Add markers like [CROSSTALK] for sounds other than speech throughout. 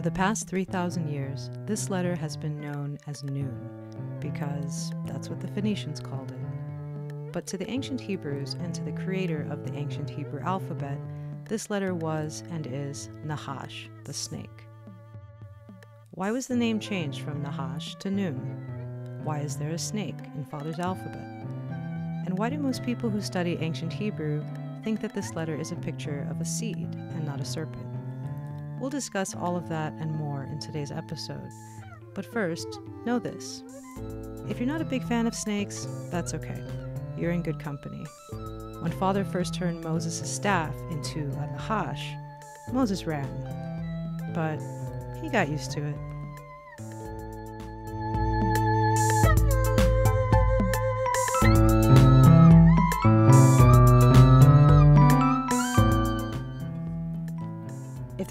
For the past 3,000 years, this letter has been known as Nun, because that's what the Phoenicians called it. But to the ancient Hebrews and to the creator of the ancient Hebrew alphabet, this letter was and is Nahash, the snake. Why was the name changed from Nahash to Nun? Why is there a snake in Father's alphabet? And why do most people who study ancient Hebrew think that this letter is a picture of a seed and not a serpent? We'll discuss all of that and more in today's episode. But first, know this. If you're not a big fan of snakes, that's okay. You're in good company. When Father first turned Moses' staff into a Nahash, Moses ran. But he got used to it.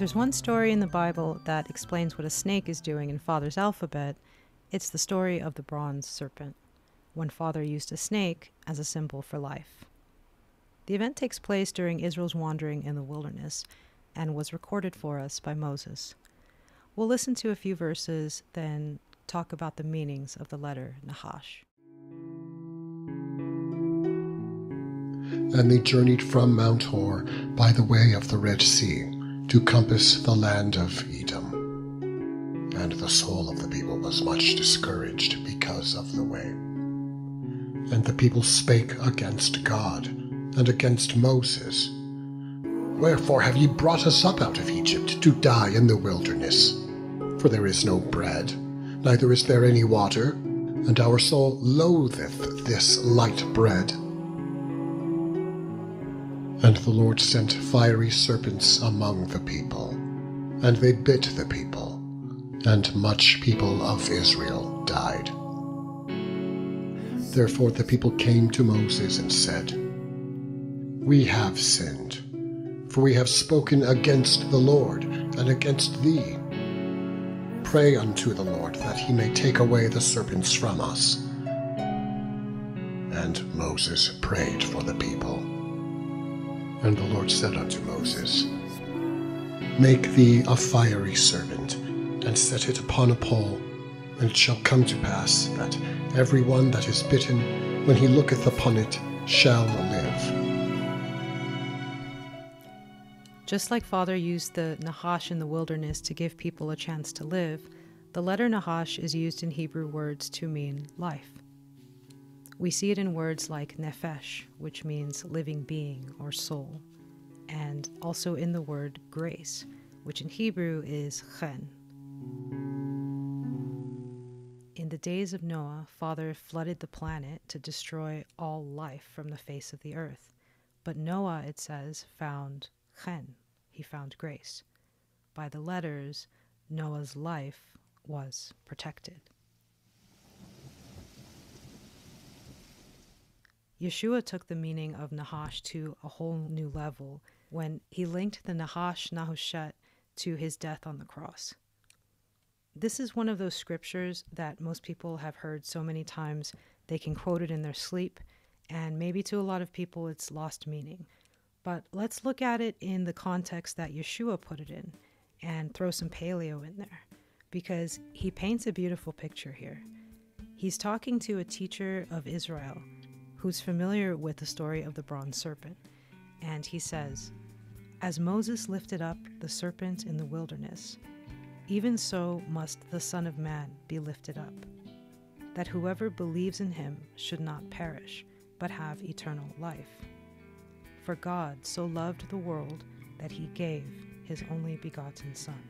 There's one story in the Bible that explains what a snake is doing in Father's alphabet, it's the story of the bronze serpent, when Father used a snake as a symbol for life. The event takes place during Israel's wandering in the wilderness and was recorded for us by Moses. We'll listen to a few verses, then talk about the meanings of the letter Nahash. And they journeyed from Mount Hor by the way of the Red Sea to compass the land of Edom. And the soul of the people was much discouraged because of the way. And the people spake against God and against Moses. Wherefore have ye brought us up out of Egypt to die in the wilderness? For there is no bread, neither is there any water, and our soul loatheth this light bread. And the Lord sent fiery serpents among the people, and they bit the people, and much people of Israel died. Therefore the people came to Moses and said, We have sinned, for we have spoken against the Lord and against thee. Pray unto the Lord that he may take away the serpents from us. And Moses prayed for the people. And the Lord said unto Moses, Make thee a fiery serpent, and set it upon a pole, and it shall come to pass that every one that is bitten, when he looketh upon it, shall live. Just like Father used the Nahash in the wilderness to give people a chance to live, the letter Nahash is used in Hebrew words to mean life. We see it in words like nefesh, which means living being or soul, and also in the word grace, which in Hebrew is chen. In the days of Noah, Father flooded the planet to destroy all life from the face of the earth. But Noah, it says, found chen, he found grace. By the letters, Noah's life was protected. Yeshua took the meaning of Nahash to a whole new level when he linked the Nahash Nahushet to his death on the cross. This is one of those scriptures that most people have heard so many times they can quote it in their sleep, and maybe to a lot of people it's lost meaning. But let's look at it in the context that Yeshua put it in and throw some paleo in there because he paints a beautiful picture here. He's talking to a teacher of Israel who's familiar with the story of the bronze serpent, and he says, As Moses lifted up the serpent in the wilderness, even so must the Son of Man be lifted up, that whoever believes in him should not perish, but have eternal life. For God so loved the world that he gave his only begotten Son.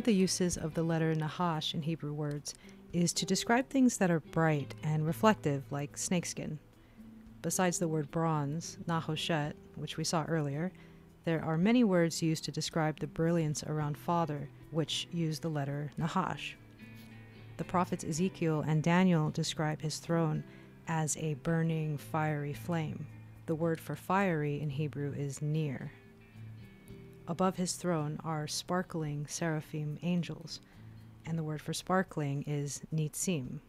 Of the uses of the letter Nahash in Hebrew words is to describe things that are bright and reflective, like snakeskin. Besides the word bronze, Nahoshet, which we saw earlier, there are many words used to describe the brilliance around Father, which use the letter Nahash. The prophets Ezekiel and Daniel describe his throne as a burning, fiery flame. The word for fiery in Hebrew is nir, above his throne are sparkling seraphim angels, and the word for sparkling is nitzim.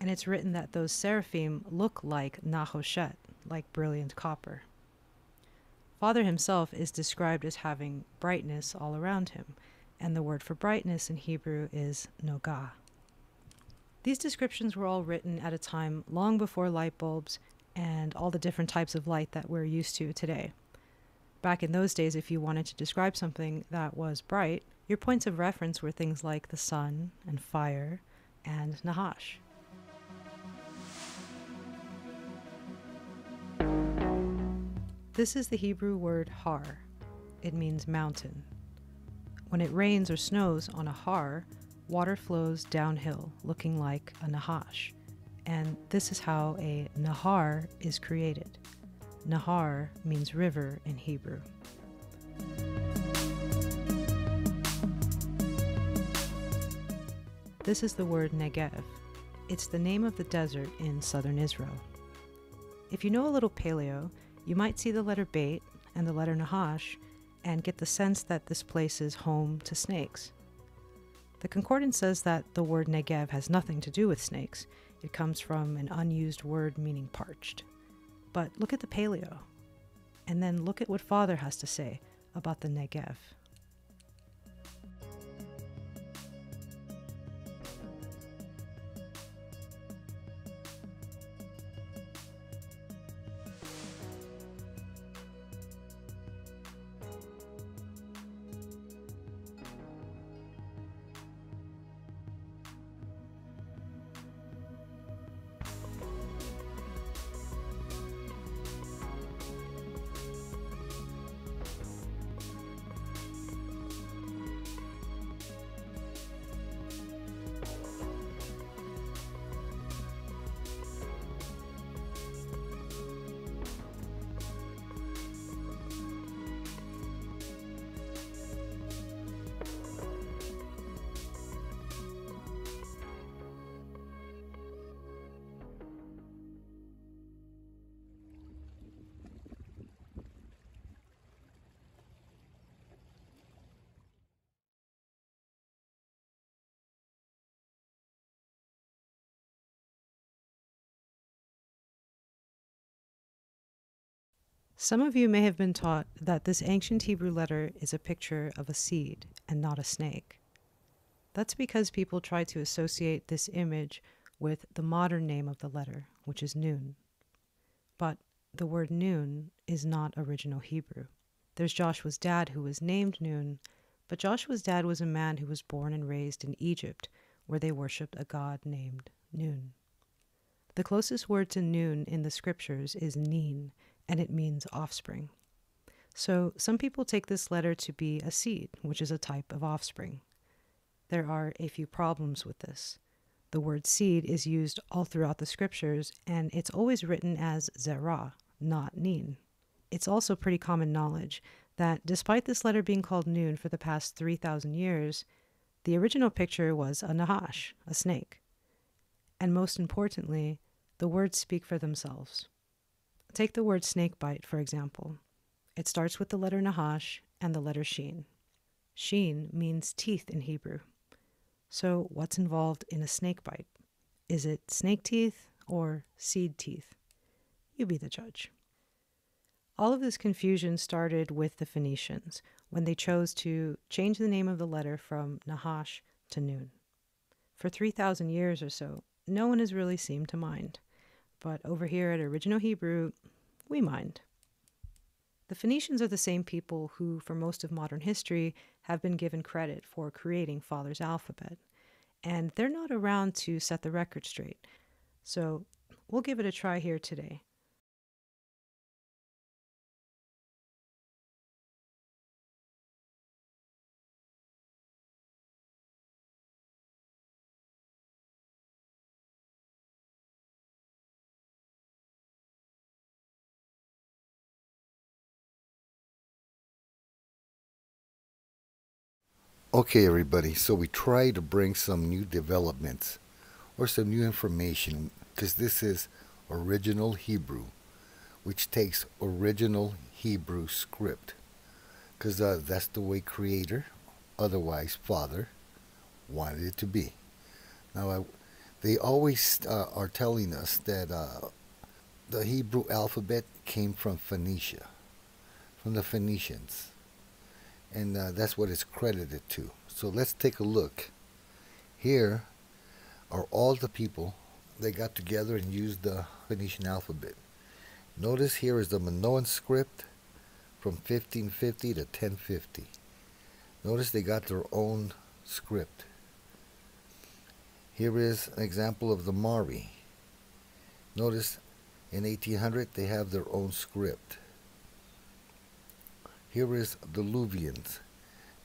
And it's written that those seraphim look like Nahoshet, like brilliant copper. Father himself is described as having brightness all around him, and the word for brightness in Hebrew is nogah. These descriptions were all written at a time long before light bulbs and all the different types of light that we're used to today. Back in those days, if you wanted to describe something that was bright, your points of reference were things like the sun and fire and Nahash. This is the Hebrew word har. It means mountain. When it rains or snows on a har, water flows downhill looking like a Nahash. And this is how a Nahar is created. Nahar means river in Hebrew. This is the word Negev. It's the name of the desert in southern Israel. If you know a little paleo, you might see the letter Beit and the letter Nahash and get the sense that this place is home to snakes. The concordance says that the word Negev has nothing to do with snakes. It comes from an unused word meaning parched. But look at the paleo, and then look at what Father has to say about the Negev. Some of you may have been taught that this ancient Hebrew letter is a picture of a seed and not a snake. That's because people try to associate this image with the modern name of the letter, which is Nun. But the word Nun is not original Hebrew. There's Joshua's dad who was named Nun, but Joshua's dad was a man who was born and raised in Egypt, where they worshipped a god named Nun. The closest word to noon in the scriptures is Nin, and it means offspring. So some people take this letter to be a seed, which is a type of offspring. There are a few problems with this. The word seed is used all throughout the scriptures, and it's always written as zerah, not nin. It's also pretty common knowledge that despite this letter being called noon for the past 3,000 years, the original picture was a Nahash, a snake. And most importantly, the words speak for themselves. Take the word snakebite, for example. It starts with the letter Nahash and the letter Shin. Shin means teeth in Hebrew. So, what's involved in a snakebite? Is it snake teeth or seed teeth? You be the judge. All of this confusion started with the Phoenicians when they chose to change the name of the letter from Nahash to Nun. For 3,000 years or so, no one has really seemed to mind but over here at Original Hebrew, we mind. The Phoenicians are the same people who, for most of modern history, have been given credit for creating Father's alphabet. And they're not around to set the record straight. So we'll give it a try here today. Okay, everybody, so we try to bring some new developments or some new information because this is original Hebrew, which takes original Hebrew script. because uh, that's the way Creator, otherwise Father, wanted it to be. Now, I, they always uh, are telling us that uh, the Hebrew alphabet came from Phoenicia, from the Phoenicians, and uh, that's what it's credited to. So let's take a look. Here are all the people that got together and used the Phoenician alphabet. Notice here is the Minoan script from 1550 to 1050. Notice they got their own script. Here is an example of the Mari. Notice in 1800 they have their own script. Here is the Luvians.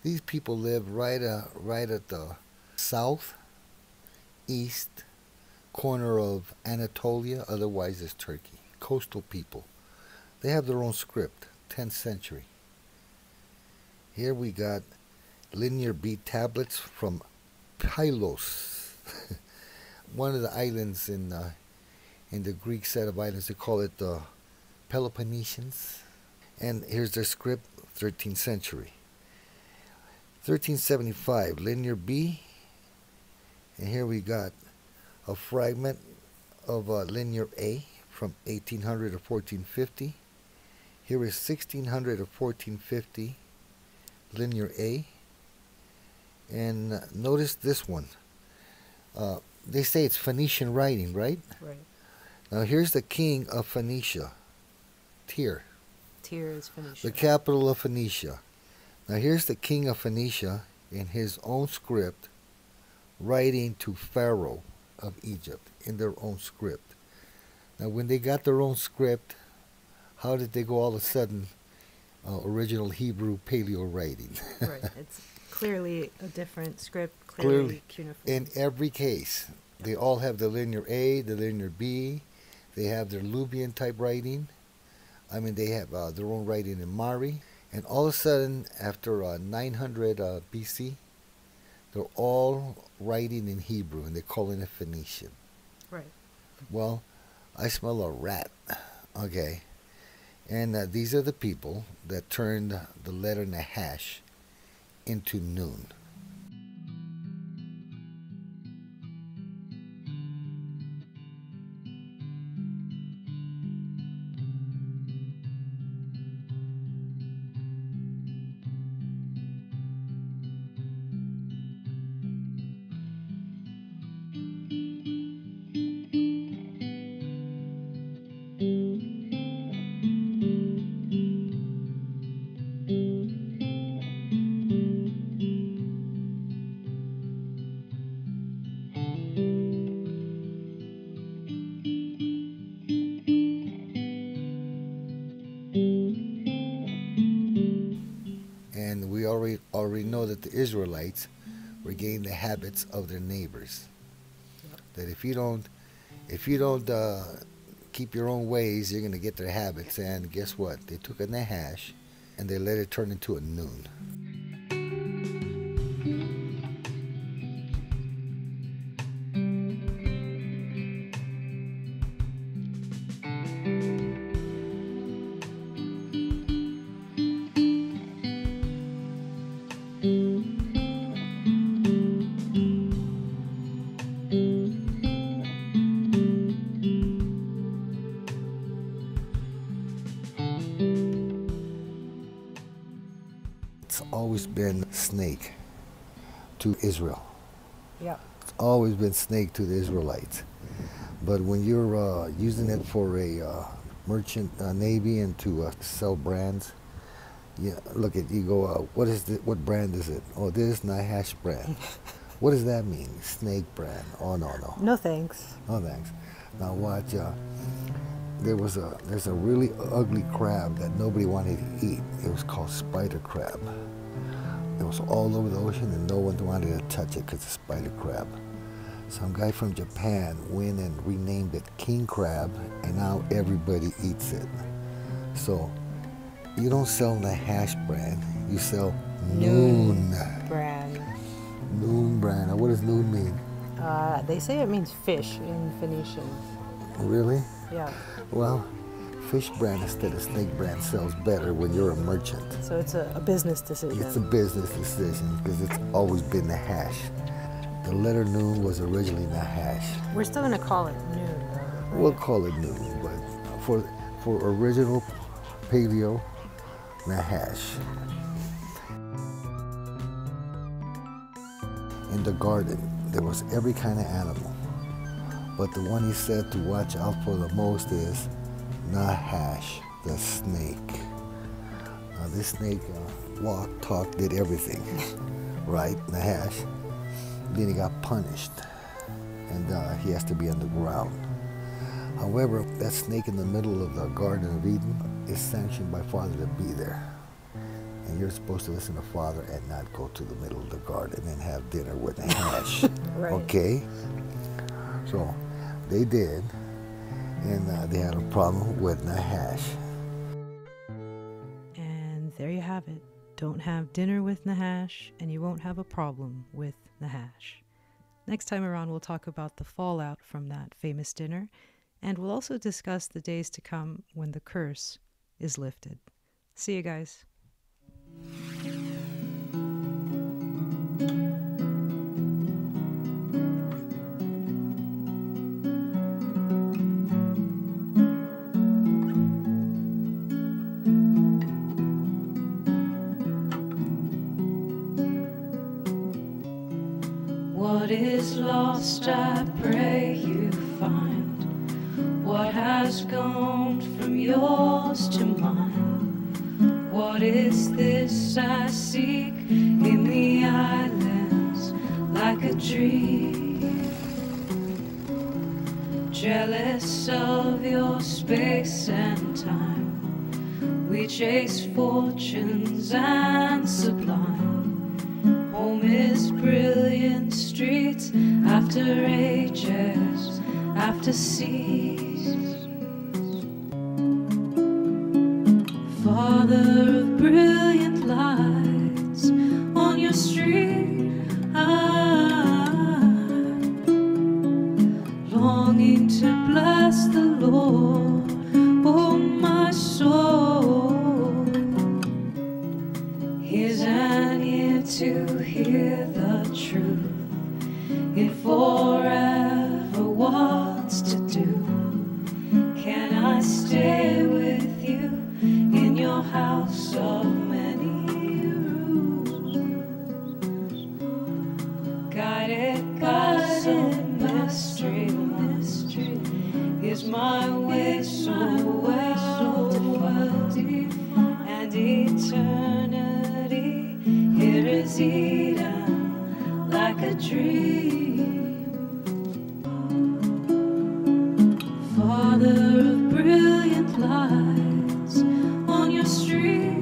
These people live right, uh, right at the south, east corner of Anatolia, otherwise it's Turkey. Coastal people. They have their own script, 10th century. Here we got linear B tablets from Pylos, [LAUGHS] one of the islands in uh, in the Greek set of islands. They call it the Peloponnesians. And here's their script, 13th century. 1375, linear B. And here we got a fragment of uh, linear A from 1800 to 1450. Here is 1600 to 1450, linear A. And uh, notice this one. Uh, they say it's Phoenician writing, right? Right. Now here's the king of Phoenicia, Tyre, Tyre is Phoenicia. the capital of Phoenicia. Now here's the king of Phoenicia in his own script, writing to Pharaoh of Egypt in their own script. Now when they got their own script, how did they go all of a sudden uh, original Hebrew paleo writing? right. It's [LAUGHS] clearly a different script, Clearly, clearly cuneiform. in every case, they all have the linear A, the linear B. They have their Luvian type writing. I mean, they have uh, their own writing in Mari. And all of a sudden, after uh, 900 uh, BC, they're all writing in Hebrew and they're calling it Phoenician. right. Well, I smell a rat. Okay. And uh, these are the people that turned the letter Nahash into Noon. Israelites regained the habits of their neighbors. That if you don't if you don't uh, keep your own ways, you're gonna get their habits. And guess what? They took a Nahash and they let it turn into a noon. To Israel. Yep. It's always been snake to the Israelites. But when you're uh, using it for a uh, merchant uh, navy and to uh, sell brands, yeah, look at you go. Uh, what is the, what brand is it? Oh, this is Nahash brand. [LAUGHS] what does that mean? Snake brand? Oh no no. No thanks. No thanks. Now watch. Uh, there was a there's a really ugly crab that nobody wanted to eat. It was called spider crab. It was all over the ocean and no one wanted to touch it because it's spider crab. Some guy from Japan went and renamed it king crab, and now everybody eats it. So you don't sell Nahash brand, you sell Noon. noon. Brand. Noon brand. Now, what does noon mean? Uh, they say it means fish in Phoenician. Really? Yeah. Well, fish brand instead of snake brand sells better when you're a merchant. So it's a, a business decision. It's a business decision because it's always been Nahash. The letter Noon was originally Nahash. We're still going to call it noon. right? We'll call it Noon, but for for original paleo, Nahash. In the garden, there was every kind of animal, but the one he said to watch out for the most is Nahash, the snake. Now this snake uh, walked, talked, did everything, [LAUGHS] right? Nahash. Then he got punished, and uh, he has to be on the ground. However, that snake in the middle of the Garden of Eden is sanctioned by Father to be there. And you're supposed to listen to Father and not go to the middle of the garden and have dinner with Nahash. [LAUGHS] Right. Okay? So they did, and uh, they had a problem with Nahash. And there you have it. Don't have dinner with Nahash, and you won't have a problem with Nahash. Next time around, we'll talk about the fallout from that famous dinner, and we'll also discuss the days to come when the curse is lifted. See you guys. Is lost, I pray you find. What has gone from yours to mine? What is this I seek in the islands like a dream? Jealous of your space and time, we chase fortunes and sublime. After ages, after seas. so many rules. Guided by some mystery, mystery is my way so well defined and eternity here is Eden like a dream. Father of brilliant lights on your street.